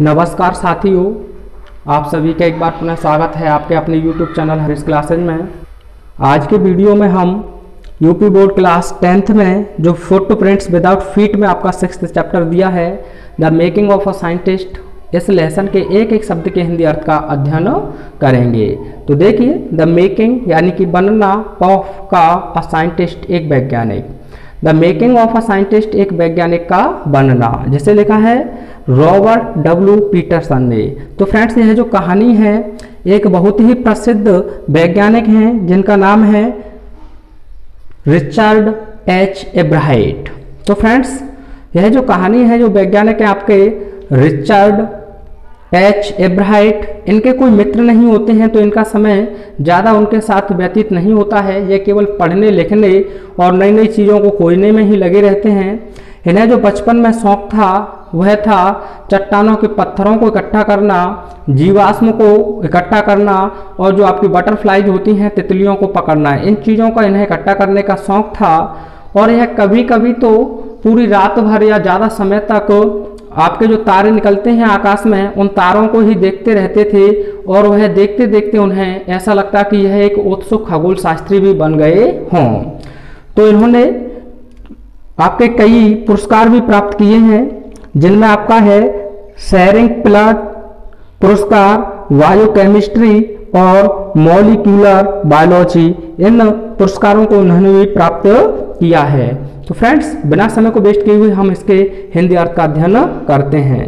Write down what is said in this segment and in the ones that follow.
नमस्कार साथियों, आप सभी का एक बार पुनः स्वागत है आपके अपने YouTube चैनल हरीश क्लासेज में। आज के वीडियो में हम यूपी बोर्ड क्लास टेंथ में जो फ़ोटो प्रिंट्स विदाउट फीट में आपका सिक्स चैप्टर दिया है the making of a scientist इस लेसन के एक एक शब्द के हिंदी अर्थ का अध्ययन करेंगे। तो देखिए द मेकिंग यानी कि बनना ऑफ़ का अ साइंटिस्ट एक वैज्ञानिक। The making of a scientist एक वैज्ञानिक का बनना, जिसे लिखा है रॉबर्ट डब्ल्यू पीटरसन ने। तो फ्रेंड्स यह जो कहानी है, एक बहुत ही प्रसिद्ध वैज्ञानिक हैं, जिनका नाम है रिचर्ड एच. एब्राइट तो फ्रेंड्स, यह जो कहानी है, जो वैज्ञानिक है आपके, रिचर्ड एच. एब्राइट इनके कोई मित्र नहीं होते हैं तो इनका समय ज़्यादा उनके साथ व्यतीत नहीं होता है। ये केवल पढ़ने, लिखने और नई नई चीज़ों को खोजने में ही लगे रहते हैं। इन्हें जो बचपन में शौक था, वह था चट्टानों के पत्थरों को इकट्ठा करना, जीवाश्म को इकट्ठा करना और जो आपकी बटरफ्लाइज होती हैं, तितलियों को पकड़ना। इन चीज़ों का इन्हें इकट्ठा करने का शौक था और यह कभी कभी तो पूरी रात भर या ज़्यादा समय तक आपके जो तारे निकलते हैं आकाश में, उन तारों को ही देखते रहते थे और वह देखते देखते उन्हें ऐसा लगता कि यह एक उत्सुक खगोल शास्त्री भी बन गए हों। तो इन्होंने आपके कई पुरस्कार भी प्राप्त किए हैं, जिनमें आपका है शेरिंग प्लट पुरस्कार वायु केमिस्ट्री और मॉलिक्यूलर बायोलॉजी इन पुरस्कारों को उन्होंने भी प्राप्त किया है। तो फ्रेंड्स बिना समय को वेस्ट किए हुए हम इसके हिंदी अर्थ का अध्ययन करते हैं।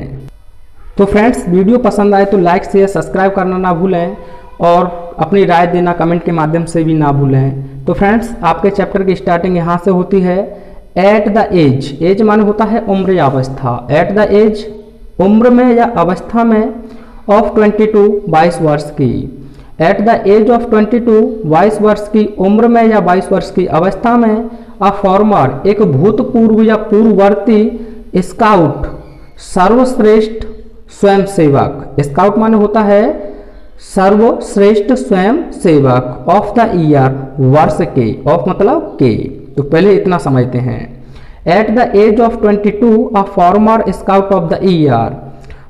तो फ्रेंड्स वीडियो पसंद आए तो लाइक शेयर सब्सक्राइब करना ना भूलें और अपनी राय देना कमेंट के माध्यम से भी ना भूलें। तो फ्रेंड्स आपके चैप्टर की स्टार्टिंग यहाँ से होती है। एट द एज एज माने होता है उम्र या अवस्था। एट द एज उम्र में या अवस्था में ऑफ़ 22 बाईस वर्ष की। एट द एज ऑफ़ 22 बाईस वर्ष की उम्र में या 22 वर्ष की अवस्था में अ फॉर्मर एक भूतपूर्व या पूर्ववर्ती स्काउट सर्वश्रेष्ठ स्वयं सेवक स्काउट माने होता है सर्वश्रेष्ठ स्वयं सेवक ऑफ़ द ईयर वर्ष के। ऑफ़ मतलब के। तो पहले इतना समझते हैं। At the age of 22 a former scout of the year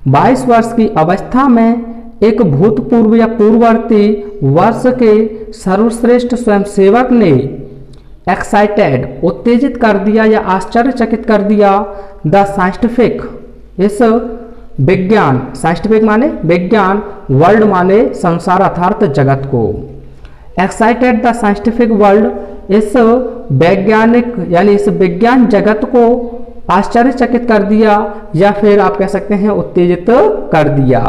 22 वर्ष की अवस्था में एक भूतपूर्व या पूर्ववर्ती वर्ष के सर्वश्रेष्ठ स्वयंसेवक ने एक्साइटेड उत्तेजित कर दिया या आश्चर्यचकित कर दिया द साइंटिफिक इस विज्ञान साइंटिफिक माने विज्ञान वर्ल्ड माने संसार, अर्थात जगत को। एक्साइटेड द साइंटिफिक वर्ल्ड इस वैज्ञानिक, यानी इस विज्ञान जगत को आश्चर्यचकित कर दिया, या फिर आप कह सकते हैं उत्तेजित कर दिया।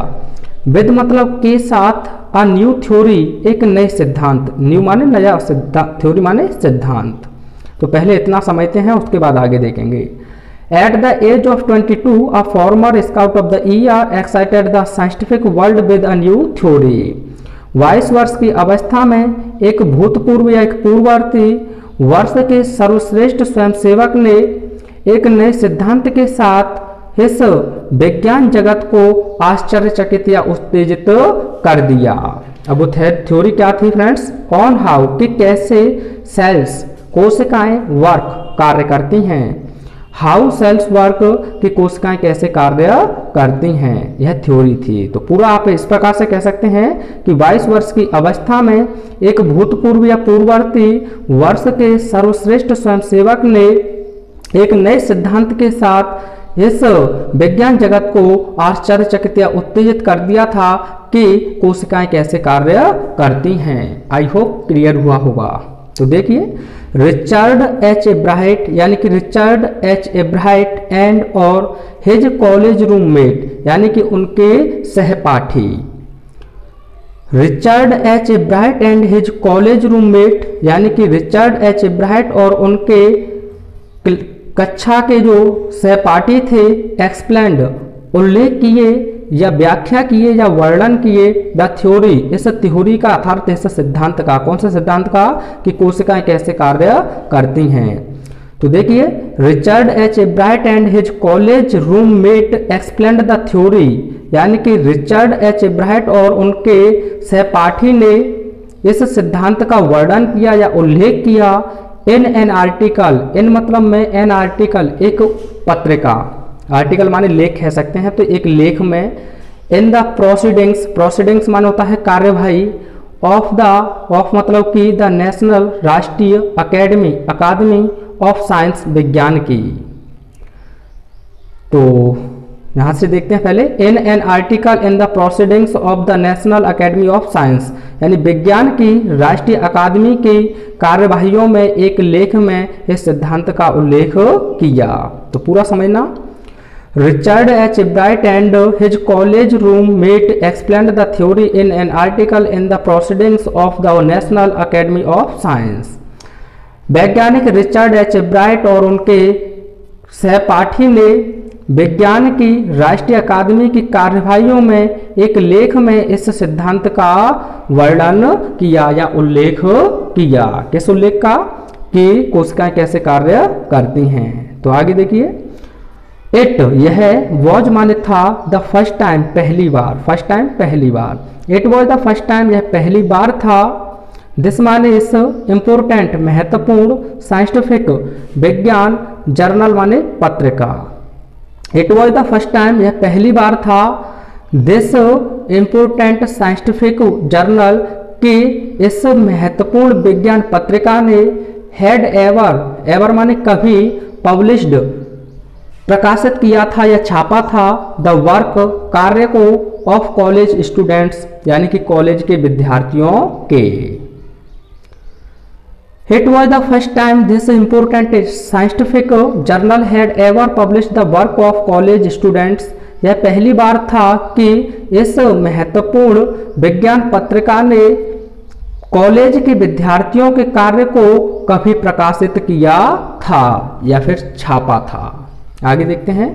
विद मतलब के साथ अ न्यू थ्योरी एक नए सिद्धांत। न्यू माने नया सिद्धांत थ्योरी माने सिद्धांत। तो पहले इतना समझते हैं, उसके बाद आगे देखेंगे। At the age of 22 a former scout of the year excited the scientific world with a new theory बाईस वर्ष की अवस्था में एक भूतपूर्व या एक पूर्ववर्ती वर्ष के सर्वश्रेष्ठ स्वयंसेवक ने एक नए सिद्धांत के साथ इस विज्ञान जगत को आश्चर्यचकित या उत्तेजित कर दिया। अब थ्योरी क्या थी फ्रेंड्स ऑन हाउ कि कैसे सेल्स कोशिकाएँ वर्क कार्य करती हैं। हाउ सेल्स वर्क की कोशिकाएँ कैसे कार्य करती हैं, यह थ्योरी थी। तो पूरा आप इस प्रकार से कह सकते हैं कि 22 वर्ष की अवस्था में एक भूतपूर्व या पूर्ववर्ती वर्ष के सर्वश्रेष्ठ स्वयंसेवक ने एक नए सिद्धांत के साथ इस विज्ञान जगत को आश्चर्यचकित या उत्तेजित कर दिया था कि कोशिकाएँ कैसे कार्य करती हैं। आई होप क्लियर हुआ होगा। तो देखिए रिचर्ड एच एब्राइट यानी कि रिचर्ड एच एब्राइट एंड और हिज कॉलेज रूममेट यानी कि उनके सहपाठी। Richard H Ebright and his college roommate यानी कि रिचर्ड एच एब्राइट और उनके कक्षा के जो सहपाठी थे एक्सप्लेंड उल्लेख किए या व्याख्या किए या वर्णन किए द थ्योरी इस थ्योरी का अर्थात इस सिद्धांत का। कौन सा सिद्धांत का? कि कोशिकाएँ कैसे कार्य करती हैं। तो देखिए, Richard H. Ebright and his college roommate explained the theory यानी कि रिचर्ड एच. एब्राइट और उनके सहपाठी ने इस सिद्धांत का वर्णन किया या उल्लेख किया। इन एन आर्टिकल, इन मतलब में एन आर्टिकल, एक पत्रिका। आर्टिकल माने लेख कह सकते हैं। तो एक लेख में, इन द प्रोसीडिंग्स प्रोसीडिंग्स माने होता है कार्यवाही ऑफ़ द, ऑफ़ मतलब कि द नेशनल राष्ट्रीय अकेडमी, अकादमी ऑफ़ साइंस विज्ञान की। तो यहाँ से देखते हैं पहले, in an article in the proceedings of the national academy of science, यानी विज्ञान की राष्ट्रीय अकादमी की कार्यवाहियों में एक लेख में इस सिद्धांत का उल्लेख किया। तो पूरा समझना H Bright and his college roommate explain the theory in an article in the proceedings of the national academy of science वैज्ञानिक रिचर्ड एच ब्राइट और उनके सहपाठी ने विज्ञान की राष्ट्रीय अकादमी की कार्यवाहियों में एक लेख में इस सिद्धांत का वर्णन किया या उल्लेख किया। किस उल्लेख का? कि कोशिकाएँ कैसे कार्य करती हैं। तो आगे देखिए। इट यह वॉज़ माने था द फ़र्स्ट टाइम पहली बार फ़र्स्ट टाइम पहली बार। It was the first time यह पहली बार था। दिस माने इस इंपोर्टेंट महत्वपूर्ण साइंटिफिक विज्ञान जर्नल माने पत्रिका। It was the first time यह पहली बार था। दिस इंपोर्टेंट साइंटिफिक जर्नल की इस महत्वपूर्ण विज्ञान पत्रिका ने हेड एवर एवर माने कभी पब्लिश्ड प्रकाशित किया था या छापा था द वर्क कार्य को ऑफ़ कॉलेज स्टूडेंट्स यानी कि कॉलेज के विद्यार्थियों के It was the first time this important scientific journal had ever published the work of college students. यह पहली बार था कि इस महत्वपूर्ण विज्ञान पत्रिका ने कॉलेज के विद्यार्थियों के कार्य को कभी प्रकाशित किया था या फिर छापा था आगे देखते हैं।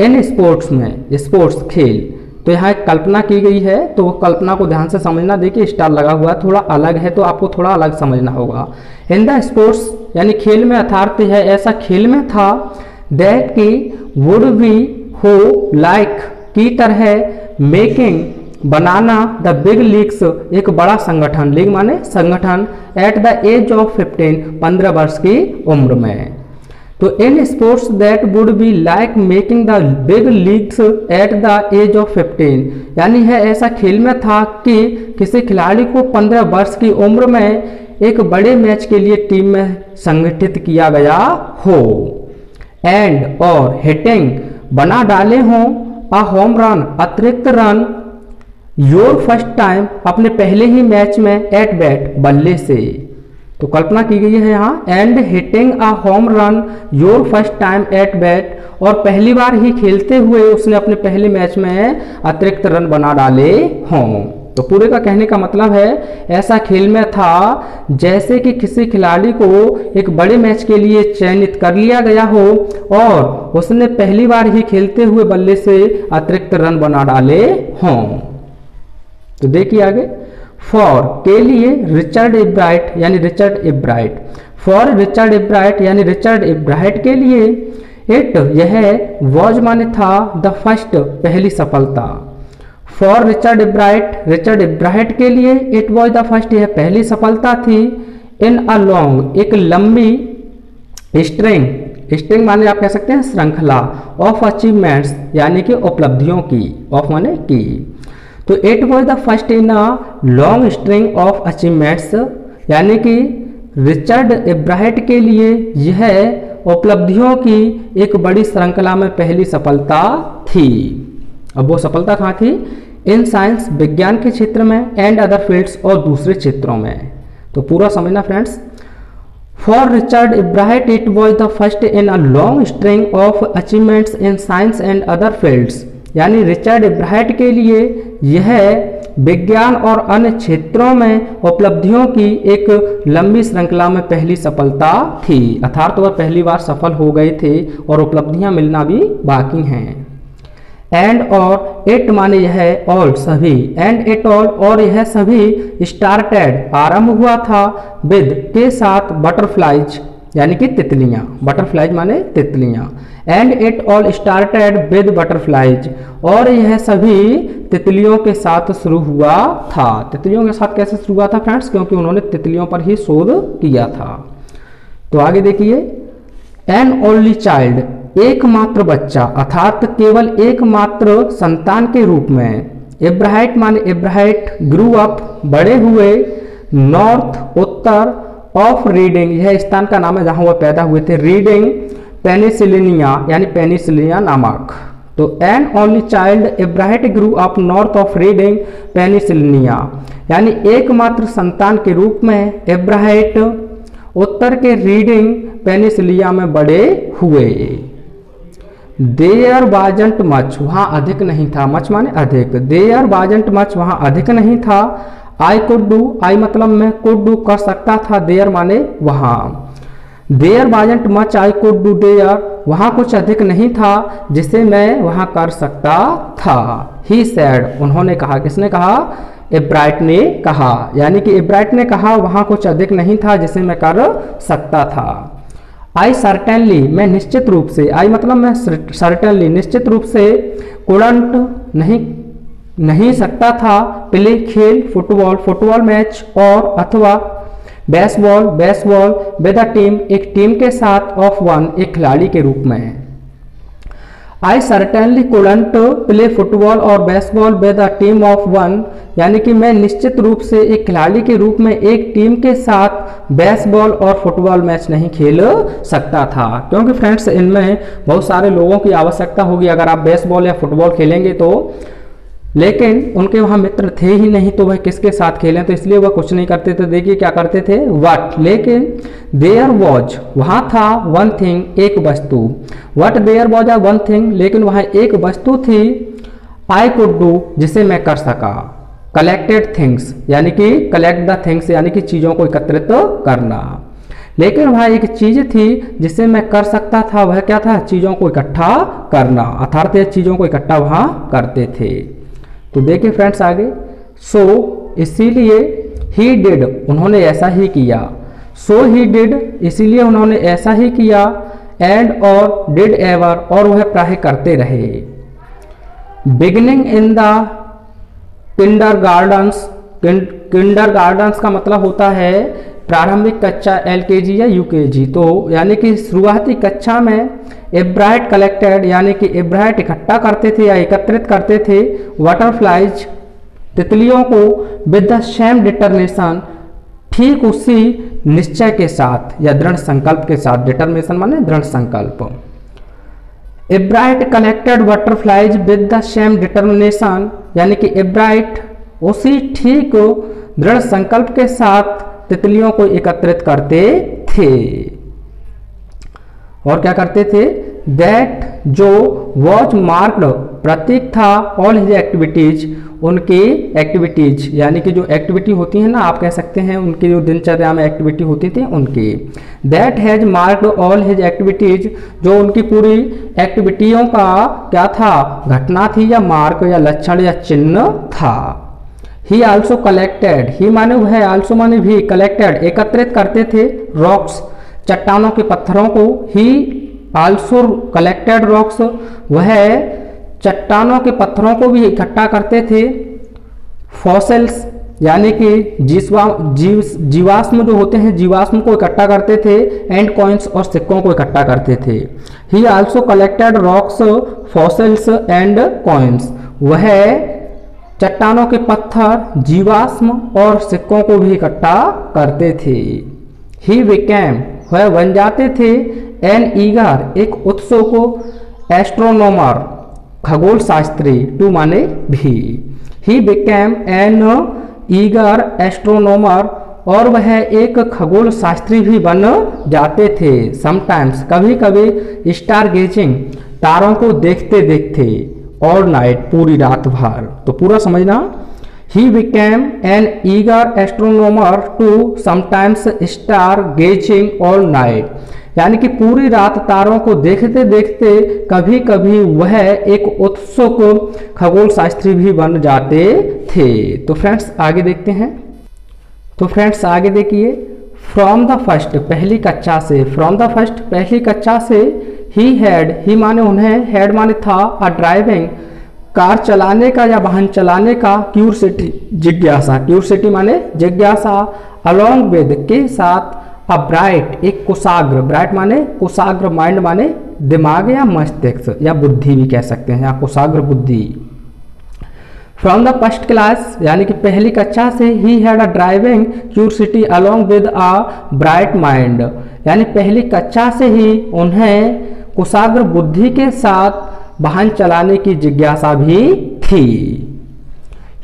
इन स्पोर्ट्स में स्पोर्ट्स खेल तो यहाँ एक कल्पना की गई है तो वो कल्पना को ध्यान से समझना। देखिए स्टार लगा हुआ है, थोड़ा अलग है तो आपको थोड़ा अलग समझना होगा। इन द स्पोर्ट्स यानी खेल में अथार्थ है, ऐसा खेल में था दैट की वुड बी हो लाइक की तरह मेकिंग बनाना द बिग लीग्स एक बड़ा संगठन लीग माने संगठन एट द एज ऑफ़ 15 पंद्रह वर्ष की उम्र में। तो in sports that would be like making the big leagues at the age of 15 यानी है ऐसा खेल में था कि किसी खिलाड़ी को 15 वर्ष की उम्र में एक बड़े मैच के लिए टीम में संगठित किया गया हो। एंड और हिटिंग बना डाले हों अ होम रन अतिरिक्त रन योर फ़र्स्ट टाइम अपने पहले ही मैच में एट बैट बल्ले से। तो कल्पना की गई है यहाँ and hitting a home run your first time at bat और पहली बार ही खेलते हुए उसने अपने पहले मैच में अतिरिक्त रन बना डाले हों। तो पूरे का कहने का मतलब है, ऐसा खेल में था जैसे कि किसी खिलाड़ी को एक बड़े मैच के लिए चयनित कर लिया गया हो और उसने पहली बार ही खेलते हुए बल्ले से अतिरिक्त रन बना डाले हों। तो देखिए आगे। फॉर के लिए रिचर्ड इब्राइट यानी Richard Ebright for Richard Ebright यानी रिचर्ड इब्राइट के लिए इट यह वॉज़ माने था द फ़र्स्ट पहली सफलता। For Richard Ebright Richard Ebright के लिए इट वॉज़ द फ़र्स्ट यह पहली सफलता थी। इन अ लॉन्ग एक लंबी स्ट्रिंग स्ट्रिंग माने आप कह सकते हैं श्रृंखला ऑफ़ अचीवमेंट्स यानी कि उपलब्धियों की ऑफ़ माने की। तो it was the first in a long string of achievements यानी कि रिचर्ड इब्राहिट के लिए यह उपलब्धियों की एक बड़ी श्रृंखला में पहली सफलता थी। अब वो सफलता कहाँ थी? इन साइंस विज्ञान के क्षेत्र में एंड अदर फील्ड्स और दूसरे क्षेत्रों में। तो पूरा समझना friends for Richard Ebright it was the first in a long string of achievements in science and other fields यानी रिचर्ड इब्राहिट के लिए यह विज्ञान और अन्य क्षेत्रों में उपलब्धियों की एक लंबी श्रृंखला में पहली सफलता थी। अर्थात वह पहली बार सफल हो गए थे और उपलब्धियाँ मिलना भी बाकी हैं। एंड और एट माने यह ऑल सभी। एंड एट ऑल और यह सभी स्टार्टेड आरंभ हुआ था विद के साथ बटरफ्लाइज यानी कि तितलियाँ। बटरफ्लाइज माने तितलियाँ। And it all started with butterflies और यह सभी तितलियों के साथ शुरू हुआ था। तितलियों के साथ कैसे शुरू हुआ था फ्रेंड्स? क्योंकि उन्होंने तितलियों पर ही शोध किया था। तो आगे देखिए। एन ओनली चाइल्ड एकमात्र बच्चा, अर्थात केवल एकमात्र संतान के रूप में। इब्राहिट माने इब्राहिट ग्रू अप बड़े हुए नॉर्थ उत्तर ऑफ़ रीडिंग यह स्थान का नाम है जहाँ वह पैदा हुए थे। रीडिंग पेनिसिलिनिया, यानी पेनिसिलिनिया नामक। तो an only child Ebright grew up north of Reading Pennsylvania. यानी एकमात्र संतान के रूप में इब्राहिट उत्तर के रीडिंग पेनिसिलिया में बड़े हुए। देयर बाजंट मच वहाँ अधिक नहीं था। मच माने अधिक। देयर बाजंट मच वहाँ अधिक नहीं था। आई कुड डू आई मतलब मैं कुड डू कर सकता था। देयर माने वहाँ। There wasn't much I could do there वहाँ कुछ अधिक नहीं था जिसे मैं वहाँ कर सकता था। ही सैड उन्होंने कहा, किसने कहा? इब्राइट ने कहा। यानी कि इब्राइट ने कहा, वहाँ कुछ अधिक नहीं था जिसे मैं कर सकता था। आई सर्टेनली मैं निश्चित रूप से आई मतलब मैं सर्टेनली निश्चित रूप से कुडंट नहीं नहीं सकता था। प्ले खेल, फुटबॉल फुटबॉल मैच और अथवा baseball baseball with a team एक टीम के साथ ऑफ़ वन एक खिलाड़ी के रूप में है। I certainly couldn't play football और baseball with a team of one यानी कि मैं निश्चित रूप से एक खिलाड़ी के रूप में एक टीम के साथ बेसबॉल और फुटबॉल मैच नहीं खेल सकता था। क्योंकि फ्रेंड्स इनमें बहुत सारे लोगों की आवश्यकता होगी। अगर आप बेसबॉल या फुटबॉल खेलेंगे तो लेकिन उनके वहाँ मित्र थे ही नहीं तो वह किसके साथ खेलें? तो इसलिए वह कुछ नहीं करते थे। देखिए क्या करते थे? वट लेकिन देयर वॉज़ वहाँ था वन थिंग एक वस्तु। But there was a one thing लेकिन वहाँ एक वस्तु थी आई कुड डू जिसे मैं कर सका। कलेक्टेड थिंग्स यानी कि कलेक्ट द थिंग्स यानी कि चीज़ों को एकत्रित तो करना। लेकिन वहाँ एक चीज़ थी, जिसे मैं कर सकता था, वह क्या था? चीज़ों को इकट्ठा करना। अर्थात चीज़ों को इकट्ठा वहाँ करते थे। तो देखिए फ्रेंड्स आगे सो so, इसीलिए ही डिड उन्होंने ऐसा ही किया। सो ही डिड इसीलिए उन्होंने ऐसा ही किया। एंड और डिड एवर और वह प्राय करते रहे। Beginning in the kindergartens kindergartens का मतलब होता है प्रारंभिक कक्षा एलकेजी या यूकेजी तो यानी कि शुरुआती कक्षा में एब्राइट कलेक्टेड यानी कि एब्राइट इकट्ठा करते थे या एकत्रित करते थे वाटरफ्लाइज तितलियों को विद द सेम डिटर्मिनेशन ठीक उसी निश्चय के साथ या दृढ़ संकल्प के साथ डिटर्मिनेशन माने दृढ़ संकल्प। Ebright collected butterflies with the same determination यानी कि एब्राइट उसी ठीक दृढ़ संकल्प के साथ तितलियों को एकत्रित करते थे। और क्या करते थे? दैट जो वॉच मार्क्ड प्रतीक था ऑल हिज एक्टिविटीज़ उनकी एक्टिविटीज़ यानी कि जो एक्टिविटी होती है ना, आप कह सकते हैं, उनकी जो दिनचर्या में एक्टिविटी होती थी, उनकी। That has marked all his activities जो उनकी पूरी एक्टिविटियों का क्या था, घटना थी या मार्क या लक्षण या चिन्ह था। ही आल्सो कलेक्टेड ही माने वह आल्सो माने भी कलेक्टेड एकत्रित करते थे रॉक्स चट्टानों के पत्थरों को ही आल्सो कलेक्टेड रॉक्स वह चट्टानों के पत्थरों को भी इकट्ठा करते थे। फॉसल्स यानी कि जीवा जीव, जीवाश्म जो होते हैं, जीवाश्म को इकट्ठा करते थे एंड कॉइन्स और सिक्कों को इकट्ठा करते थे। He also collected rocks fossils and coins वह चट्टानों के पत्थर, जीवाश्म और सिक्कों को भी इकट्ठा करते थे। ही विकैम वह बन जाते थे। एन ईगार, एक उत्सव को एस्ट्रोनोमर खगोल शास्त्री टू माने भी। He became an eager astronomer और वह एक खगोल शास्त्री भी बन जाते थे। समटाइम्स कभी कभी स्टार गेजिंग तारों को देखते देखते ऑल नाइट पूरी रात भर। तो पूरा समझना? He became an eager astronomer too sometimes stargazing all night यानी कि पूरी रात तारों को देखते देखते कभी कभी वह एक उत्सुक खगोल शास्त्री भी बन जाते थे। तो फ्रेंड्स, आगे देखते हैं। तो फ्रेंड्स, आगे देखिए। फ्रॉम द फ़र्स्ट पहली कक्षा से। फ्रॉम द फ़र्स्ट पहली कक्षा से ही हैड ही माने उन्हें हैड माने था अ ड्राइविंग कार चलाने का या वाहन चलाने का क्यूरसिटी जिज्ञासा। क्यूरसिटी माने जिज्ञासा अलोंग विद के साथ अ ब्राइट एक कुशाग्र ब्राइट माने कुशाग्र माइंड माने दिमाग या मस्तिष्क, या बुद्धि भी कह सकते हैं, या कुशाग्र बुद्धि। फ्रॉम द फ़र्स्ट क्लास यानी कि पहली कक्षा से ही had a driving curiosity along with a bright mind यानी पहली कक्षा से ही उन्हें कुशाग्र बुद्धि के साथ वाहन चलाने की जिज्ञासा भी थी।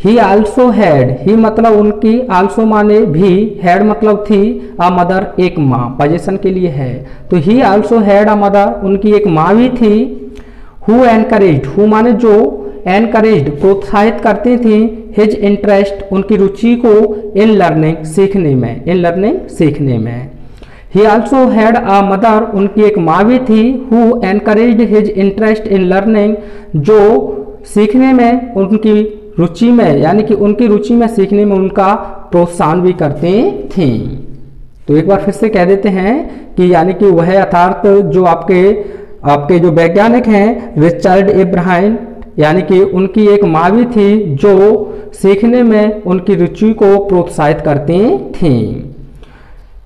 ही आल्सो हैड ही मतलब उनकी आल्सो माने भी हैड मतलब थी अ मदर एक माँ पोजिशन के लिए है। तो he also had a mother उनकी एक माँ भी थी हु एनकरेज हु माने जो एनकरेज प्रोत्साहित करती थी हिज इंटरेस्ट उनकी रुचि को इन लर्निंग सीखने में इन लर्निंग सीखने में। He also had a mother उनकी एक माँ भी थी who encourage his interest in learning जो सीखने में उनकी रुचि में, यानी कि उनकी रुचि में सीखने में उनका प्रोत्साहन भी करते थी। तो एक बार फिर से कह देते हैं कि यानी कि वह यथार्थ जो आपके आपके जो वैज्ञानिक हैं रिचर्ड इब्राहिम, यानी कि उनकी एक माँ भी थी जो सीखने में उनकी रुचि को प्रोत्साहित करती थी।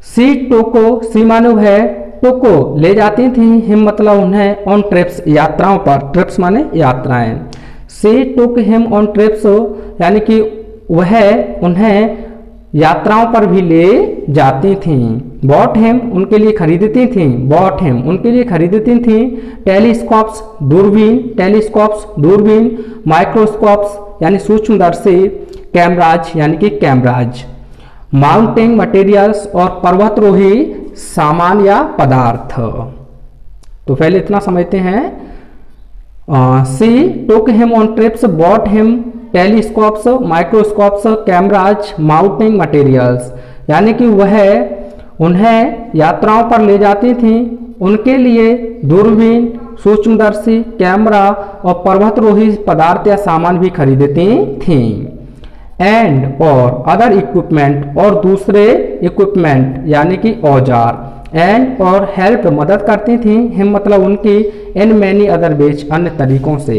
सी टोको सी मानव है, टोको ले जाती थी हिम मतलब उन्हें ऑन ट्रिप्स यात्राओं पर। ट्रिप्स माने यात्राएँ। She took him on trips यानी कि वह उन्हें यात्राओं पर भी ले जाती थी। बॉट हेम उनके लिए खरीदती थी। बॉट हेम उनके लिए खरीदती थी। टेलीस्कोप्स दूरबीन टेलीस्कोप्स दूरबीन माइक्रोस्कोप्स यानी सूक्ष्मदर्शी कैमराज, यानी कि कैमराज। माउंटेन मटेरियल्स और पर्वतरोही सामान या पदार्थ। तो पहले इतना समझते हैं। She took him on trips bought him telescopes microscopes cameras mounting materials यानी कि वह उन्हें यात्राओं पर ले जाती थी। उनके लिए दूरबीन, सूक्ष्मदर्शी कैमरा और पर्वतरोही पदार्थ या सामान भी खरीदती थी। एंड और अदर इक्विपमेंट और दूसरे इक्विपमेंट यानी कि औज़ार। एंड और हेल्प मदद करती थी, हिम मतलब उनकी इन मैनी अदर वेज अन्य तरीकों से।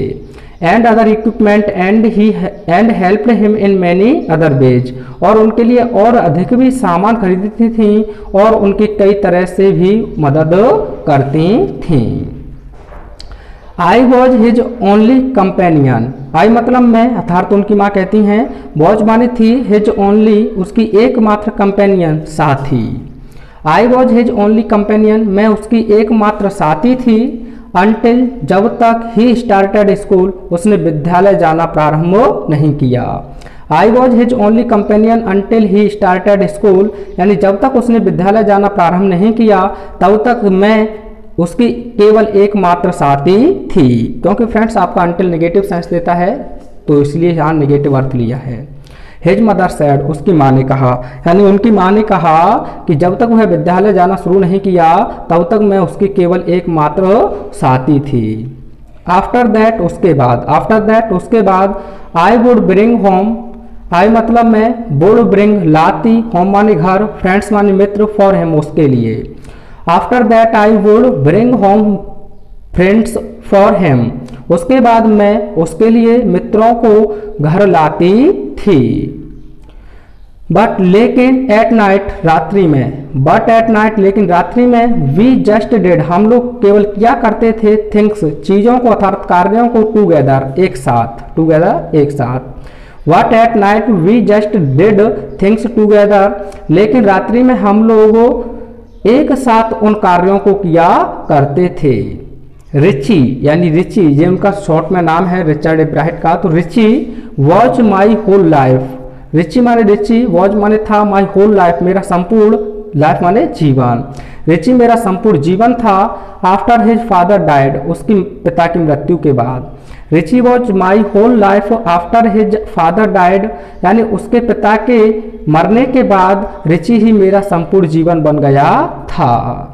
And other equipment and he and help him in many other ways और उनके लिए और अधिक भी सामान खरीदती थी, और उनकी कई तरह से भी मदद करती थी। I was his only companion I मतलब मैं, अर्थात उनकी माँ कहती हैं वॉज़ मानी थी हिज ओनली उसकी एकमात्र कंपेनियन साथी। I was his only companion मैं उसकी एकमात्र साथी थी। अनटिल जब तक ही स्टार्टेड स्कूल उसने विद्यालय जाना प्रारंभ नहीं किया। I was his only companion until he started school यानी जब तक उसने विद्यालय जाना प्रारंभ नहीं किया, तब तक मैं उसकी केवल एकमात्र साथी थी। क्योंकि फ्रेंड्स, आपका अनटिल नेगेटिव सेंस देता है तो इसलिए यहाँ नेगेटिव अर्थ लिया है। हिज मदर सैड, उसकी माँ ने कहा। यानी उनकी माँ ने कहा कि जब तक वह विद्यालय जाना शुरू नहीं किया, तब तक मैं उसकी केवल एकमात्र साथी थी। आफ्टर दैट उसके बाद आफ्टर दैट उसके बाद I would bring home I मतलब मैं वुड ब्रिंग लाती होम माने घर फ्रेंड्स माने मित्र फॉर हिम उसके लिए। After that I would bring home friends for him उसके बाद मैं उसके लिए मित्रों को घर लाती थी। बट लेकिन एट नाइट रात्रि में बट एट नाइट लेकिन रात्रि में वी जस्ट डेड हम लोग केवल क्या करते थे? थिंग्स चीज़ों को अर्थात कार्यों को टूगेदर एक साथ टूगेदर एक साथ। But at night we just did things together लेकिन रात्रि में हम लोग एक साथ उन कार्यों को किया करते थे। रिची यानी रिची ये उनका शॉर्ट में नाम है रिचर्ड इब्राहिट का। तो Richie was my whole life Richie माने रिची वॉच माने था माई होल लाइफ मेरा संपूर्ण लाइफ माने जीवन। रिची मेरा संपूर्ण जीवन था आफ्टर हिज फादर डाइड उसकी पिता की मृत्यु के बाद। Richie was my whole life after his father died यानी उसके पिता के मरने के बाद रिची ही मेरा संपूर्ण जीवन बन गया था।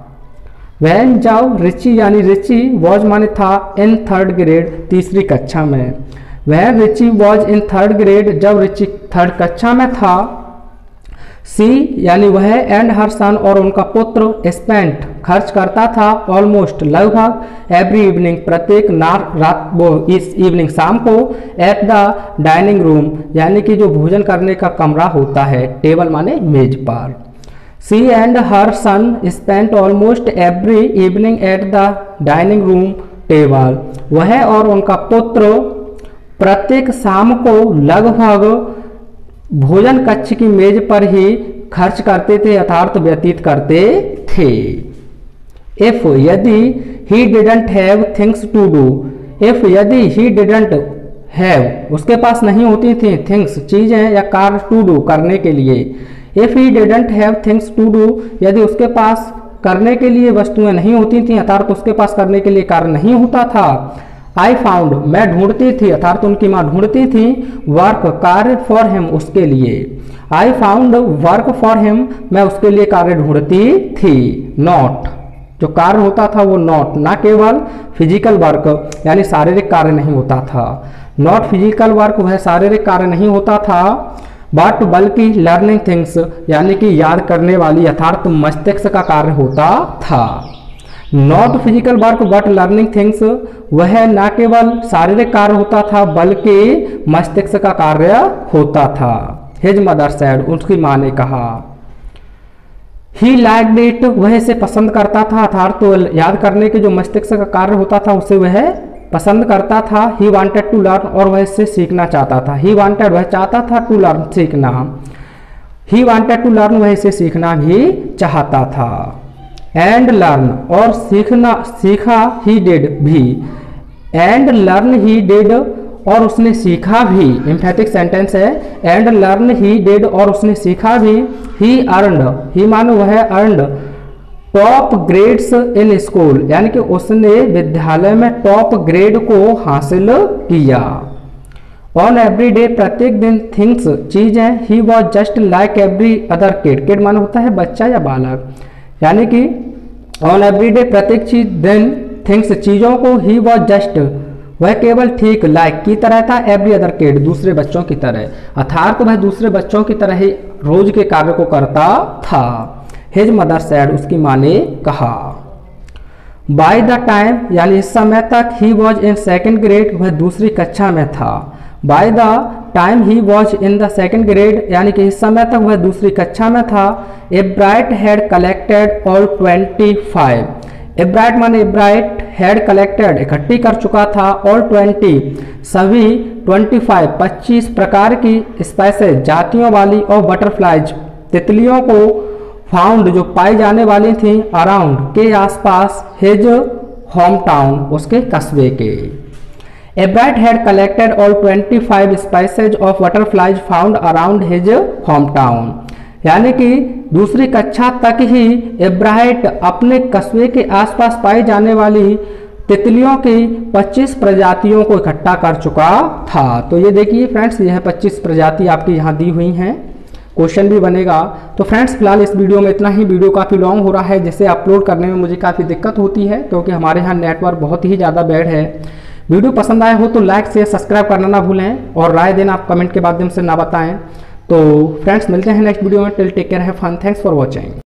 वैन जाओ, रिची यानी रिची, वॉज़ माने था इन थर्ड ग्रेड, तीसरी कक्षा में। वह Richie was in third grade, जब रिची थर्ड कक्षा में था, सी यानी वह एंड हर सन और उनका पुत्र स्पेंट, खर्च करता था ऑलमोस्ट लगभग एवरी इवनिंग प्रत्येक रात वो इस इवनिंग शाम को एट द डाइनिंग रूम यानी कि जो भोजन करने का कमरा होता है, टेबल माने मेज पर। She and her son spent almost every evening at the dining room table वह और उनका पुत्र प्रत्येक शाम को लगभग भोजन कक्ष की मेज पर ही खर्च करते थे, यथार्थ व्यतीत करते थे। इफ़ यदि he didn't have things to do if यदि ही डिडेंट हैव उसके पास नहीं होती थी थिंग्स चीज़ें या कार्य टू डू करने के लिए if he didn't have things to do यदि उसके पास करने के लिए वस्तुएँ नहीं होती थी अर्थात उसके पास करने के लिए कार्य नहीं होता था। आई फाउंड मैं ढूंढती थी अर्थात उनकी माँ ढूंढती थी वर्क कार्य फॉर हिम उसके लिए। I found work for him मैं उसके लिए कार्य ढूंढती थी। नॉट जो कार्य होता था वो नॉट ना केवल फ़िज़िकल वर्क यानी शारीरिक कार्य नहीं होता था। नॉट फ़िज़िकल वर्क वह शारीरिक कार्य नहीं होता था। बट बल्कि लर्निंग थिंग्स यानी कि याद करने वाली यथार्थ मस्तिष्क का कार्य होता था। Not physical work but learning things वह न केवल शारीरिक कार्य होता था, बल्कि मस्तिष्क का कार्य होता था। हिज मदर सैड, उसकी माँ ने कहा ही लाइक इट वह इसे पसंद करता था। अर्थात तो याद करने के जो मस्तिष्क का कार्य होता था, उसे वह पसंद करता था ही वांटेड टू लर्न और वह इससे सीखना चाहता था। ही वांटेड वह चाहता था टू लर्न सीखना। ही वांटेड टू लर्न वह इसे सीखना भी चाहता था। एंड लर्न और सीखना, सीखा ही डेड भी। एंड लर्न ही डेड और उसने सीखा भी। इम्फेटिक सेंटेंस है। एंड लर्न ही डेड और उसने सीखा भी। ही अर्नड ही मानो वह earned top grades in school यानी कि उसने विद्यालय में टॉप ग्रेड को हासिल किया। ऑन एवरी डे प्रत्येक दिन थिंग्स चीज़ें he was just like every other kid kid मान होता है बच्चा या बालक। यानी कि ऑन एवरी डे प्रत्येक चीज़, दिन थिंग्स चीज़ों को ही वॉज़ जस्ट वह केवल ठीक लाइक की तरह था एवरी अदर किड दूसरे बच्चों की तरह। अर्थात वह दूसरे बच्चों की तरह ही रोज के कार्य को करता था। हिज मदर सैड उसकी माँ ने कहा। बाय द टाइम यानी इस समय तक he was in second grade वह दूसरी कक्षा में था। By the time he was in the second grade यानी कि इस समय तक वह दूसरी कक्षा में था Ebright had collected all twenty five Ebright माने एब्राइट हैड कलेक्टेड इकट्ठी कर चुका था और ट्वेंटी सभी ट्वेंटी फाइव पच्चीस प्रकार की स्पाइसेस जातियों वाली और बटरफ्लाइज तितलियों को फाउंड जो पाए जाने वाली थी अराउंड के आसपास हिज होम टाउन उसके कस्बे के। Ebright had collected all 25 species of butterflies found around his home town यानी कि दूसरी कक्षा तक ही एब्राइट अपने कस्बे के आसपास पाई जाने वाली तितलियों की 25 प्रजातियों को इकट्ठा कर चुका था। तो ये देखिए फ्रेंड्स यह 25 प्रजाति आपकी यहाँ दी हुई हैं। क्वेश्चन भी बनेगा। तो फ्रेंड्स, फ़िलहाल इस वीडियो में इतना ही। वीडियो काफ़ी लॉन्ग हो रहा है, जिसे अपलोड करने में मुझे काफ़ी दिक्कत होती है, क्योंकि हमारे यहाँ नेटवर्क बहुत ही ज़्यादा बैड है। वीडियो पसंद आया हो तो लाइक से सब्सक्राइब करना ना भूलें, और राय देना आप कमेंट के माध्यम से ना बताएँ। तो फ्रेंड्स, मिलते हैं नेक्स्ट वीडियो में। Till take care have fun. Thanks for watching.